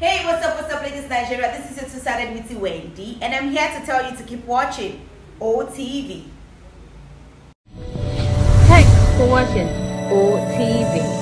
Hey, what's up, what's up, ladies Nigeria? This is your two-sided witty Wendy, and I'm here to tell you to keep watching OTV. Thanks for watching OTV.